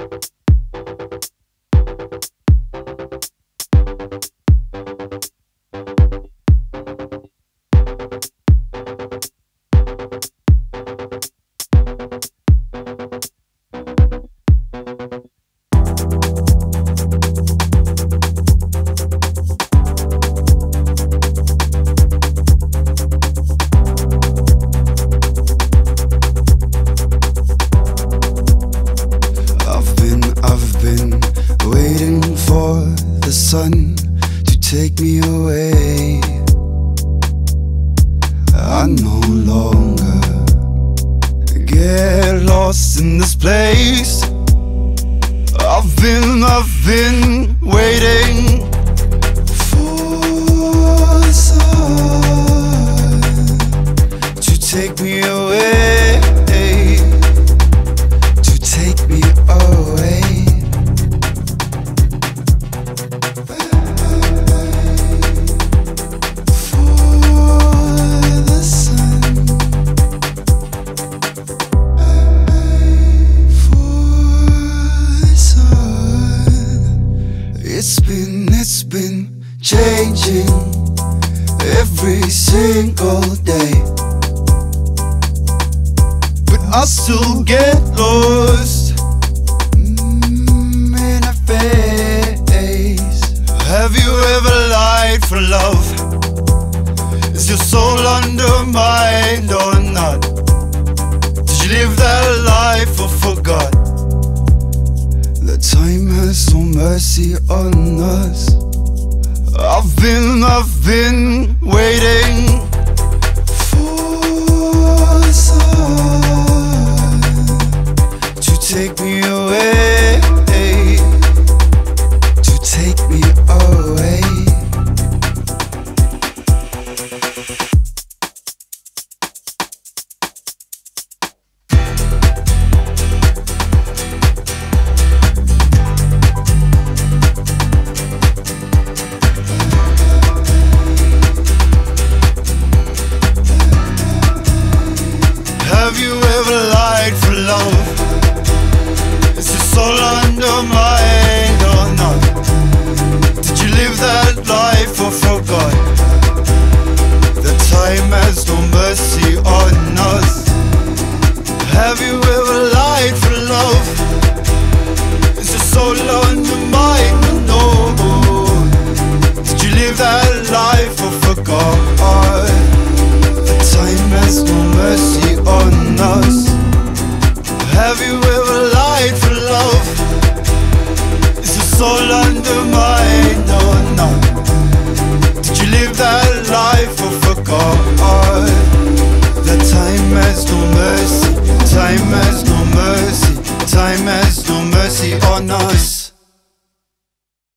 I've been waiting for the sun to take me away. I no longer get lost in this place. I've been, I've been waiting for the sun to take me away changing every single day but I still get lost mm, in a phase. Have you ever lied for love? Is your soul undermined or not? Did you live that life or forgot? The time has no mercy on us. I've been, I've been waiting for sun to take me away, forgot?